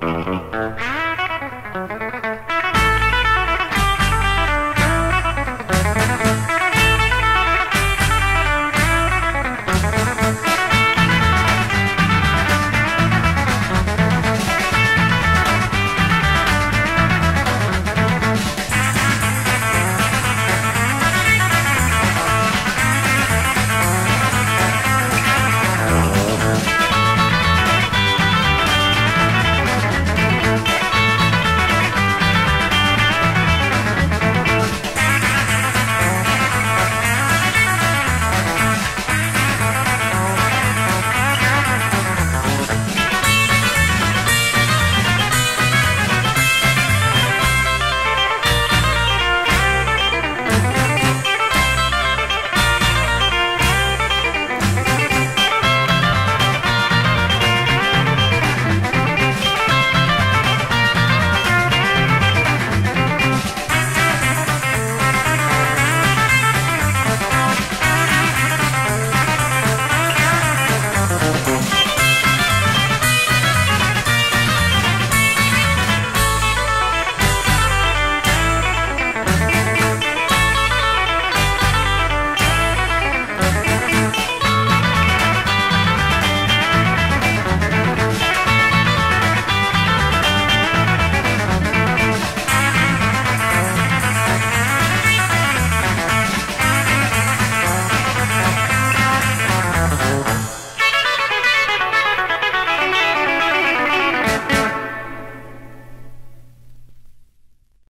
Mm-hmm.